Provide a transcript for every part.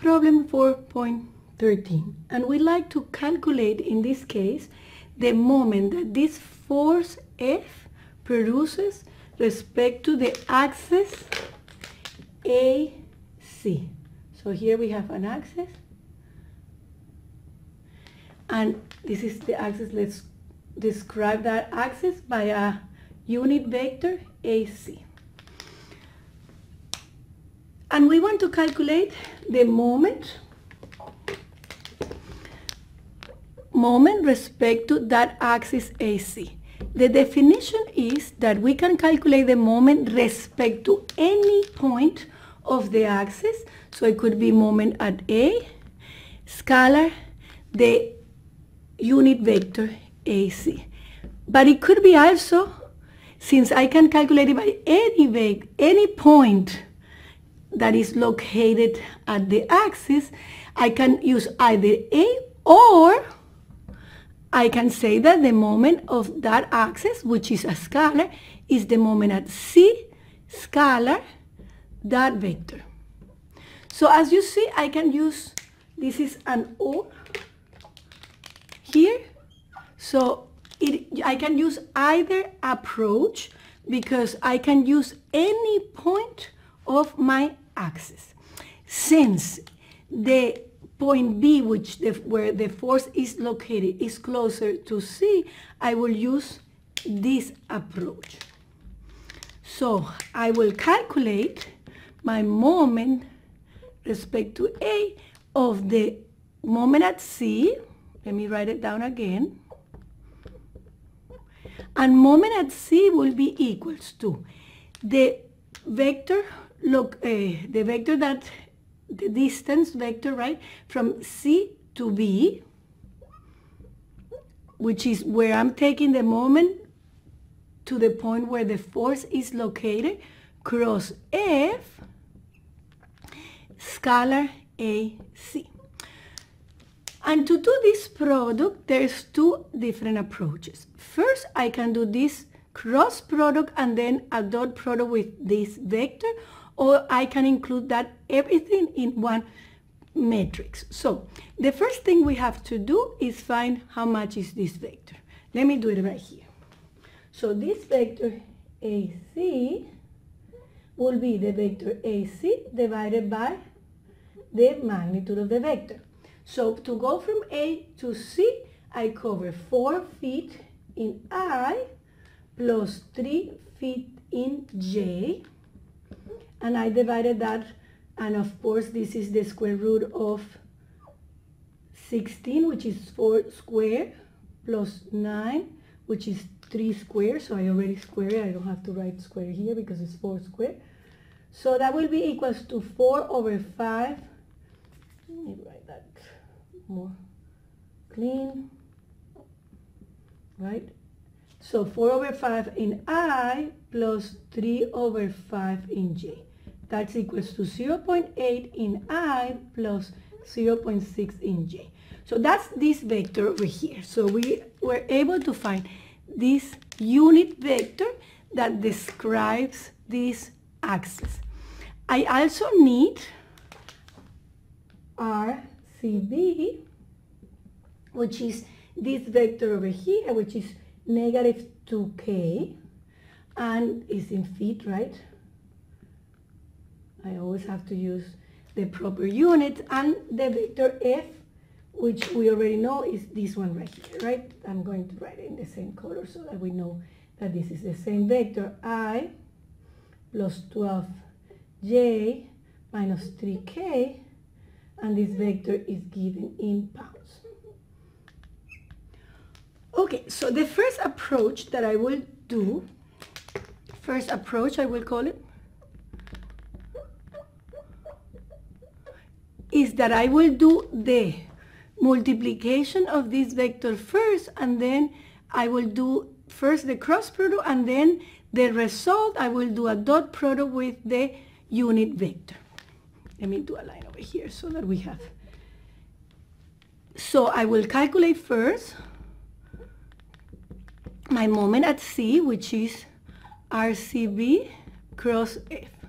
problem 4.13 and we like to calculate in this case the moment that this force F produces respect to the axis AC. So here we have an axis and this is the axis. Let's describe that axis by a unit vector AC. And we want to calculate the moment moment respect to that axis AC. The definition is that we can calculate the moment respect to any point of the axis. So it could be moment at A, scalar, the unit vector AC. But it could be also, since I can calculate it by any, any point that is located at the axis, I can use either A or I can say that the moment of that axis, which is a scalar, is the moment at C scalar that vector. So as you see, I can use, this is an O here. So it, I can use either approach because I can use any point of my axis. Since the point B, which the, where the force is located, is closer to C, I will use this approach. So I will calculate my moment respect to A of the moment at C. Let me write it down again. And moment at C will be equals to the vector, look, uh, the vector that the distance vector, right, from C to B, which is where I'm taking the moment to the point where the force is located, cross F, scalar AC. And to do this product, there's two different approaches. First, I can do this cross product and then a dot product with this vector, or I can include that everything in one matrix. So the first thing we have to do is find how much is this vector. Let me do it right here. So this vector AC will be the vector AC divided by the magnitude of the vector. So to go from A to C, I cover 4 feet in I plus 3 feet in J and I divided that and of course this is the square root of 16 which is 4 square plus 9 which is 3 square. So I already squared it. I don't have to write square here because it's 4 square. So that will be equals to 4 over 5 let me write that more clean right? So 4 over 5 in I plus 3 over 5 in J that's equals to 0.8 in I plus 0.6 in J. So that's this vector over here. So we were able to find this unit vector that describes this axis. I also need RCB, which is this vector over here, which is negative 2k, and is in feet, right? I always have to use the proper unit and the vector f which we already know is this one right here, right? I'm going to write it in the same color so that we know that this is the same vector i plus 12j minus 3k and this vector is given in pounds. Okay, so the first approach that I will do, first approach I will call it, is that I will do the multiplication of this vector first and then I will do first the cross product and then the result I will do a dot product with the unit vector. Let me do a line over here so that we have. So I will calculate first my moment at C which is RCB cross F.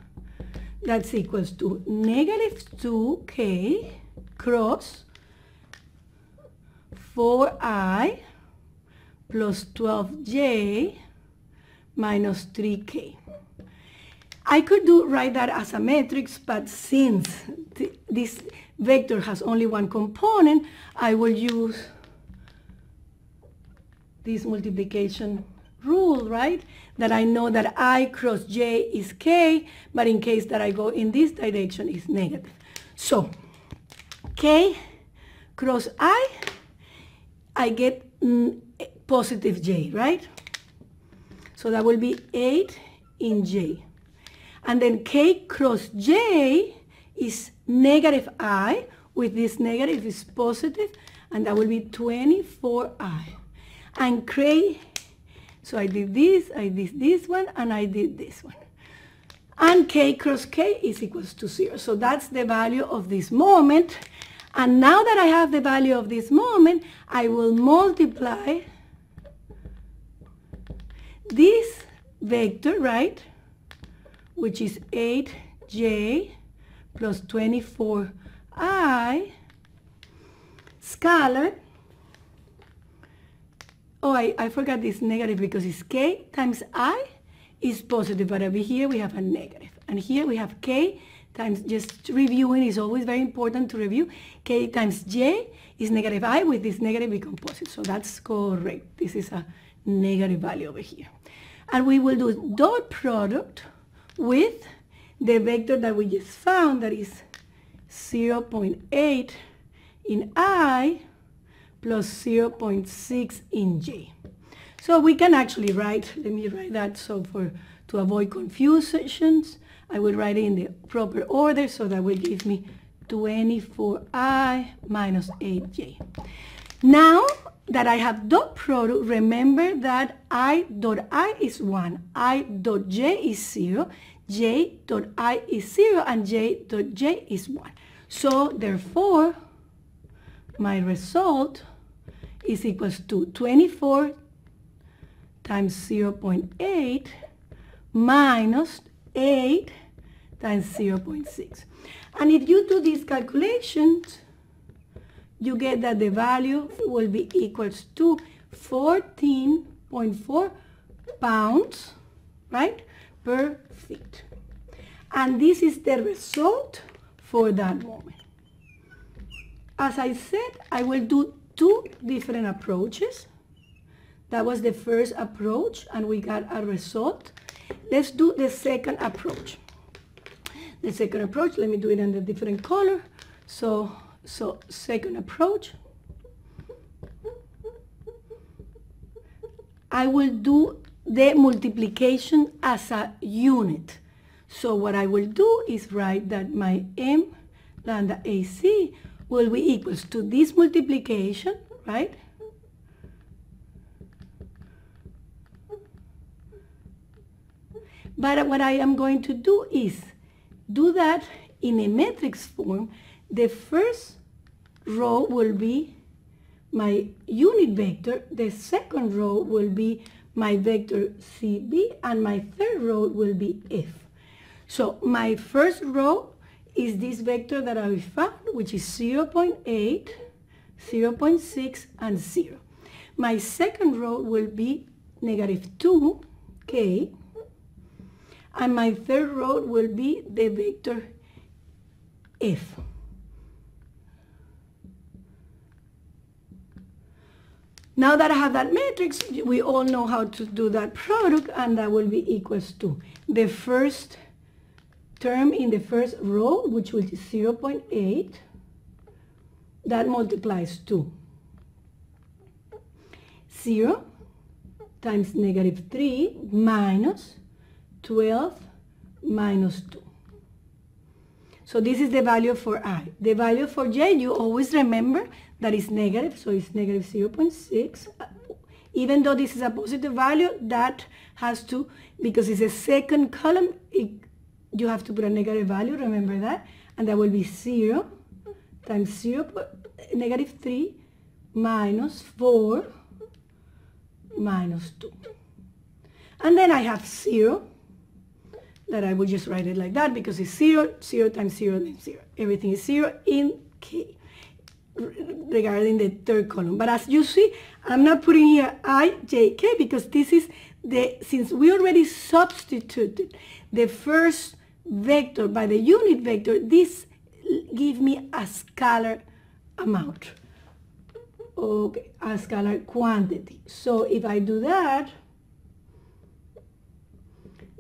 that's equals to negative 2k cross 4i plus 12j minus 3k. I could do write that as a matrix, but since th this vector has only one component, I will use this multiplication rule, right? That I know that I cross j is k, but in case that I go in this direction is negative. So, k cross i, I get mm, positive j, right? So that will be 8 in j. And then k cross j is negative i, with this negative is positive, and that will be 24i. And k, so I did this, I did this one, and I did this one. And k cross k is equals to 0. So that's the value of this moment. And now that I have the value of this moment, I will multiply this vector, right, which is 8j plus 24i scalar. Oh, I, I forgot this negative because it's k times i is positive, but over here we have a negative. And here we have k times, just reviewing is always very important to review, k times j is negative i with this negative become positive. So that's correct. This is a negative value over here. And we will do dot product with the vector that we just found that is 0.8 in i plus 0.6 in j. So we can actually write, let me write that so for to avoid confusions, I will write it in the proper order so that will give me 24i minus 8j. Now that I have dot product, remember that i dot i is 1, i dot j is 0, j dot i is 0, and j dot j is 1. So therefore, my result is equals to 24 times 0.8 minus 8 times 0.6. And if you do these calculations, you get that the value will be equals to 14.4 pounds, right, per feet. And this is the result for that moment. As I said, I will do two different approaches. That was the first approach, and we got a result. Let's do the second approach. The second approach, let me do it in a different color. So so second approach, I will do the multiplication as a unit. So what I will do is write that my m lambda AC will be equals to this multiplication, right? But what I am going to do is do that in a matrix form the first row will be my unit vector, the second row will be my vector CB, and my third row will be F. So my first row is this vector that I found, which is 0 0.8, 0 0.6, and 0. My second row will be negative 2, k, and my third row will be the vector f. Now that I have that matrix, we all know how to do that product and that will be equals to the first term in the first row, which will be 0.8, that multiplies 2. 0 times negative 3 minus 12 minus 2. So this is the value for i. The value for j, you always remember that is negative, so it's negative 0.6. Even though this is a positive value, that has to, because it's a second column, it, you have to put a negative value, remember that, and that will be 0 times 0, negative 3 minus 4 minus 2. And then I have 0 that I would just write it like that because it's 0, 0 times 0 times 0. Everything is 0 in K regarding the third column. But as you see, I'm not putting here i, j, k because this is the, since we already substituted the first vector by the unit vector, this give me a scalar amount. Okay, a scalar quantity. So if I do that,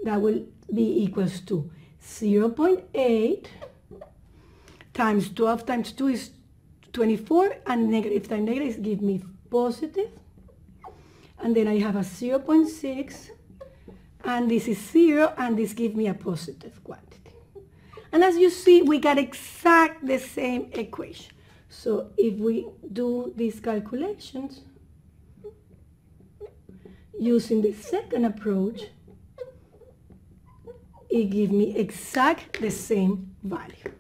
that will be equals to 0 0.8 times 12 times 2 is 24 and negative times negative give me positive and then I have a 0 0.6 and this is 0 and this gives me a positive quantity. And as you see we got exact the same equation. So if we do these calculations using the second approach it gives me exact the same value.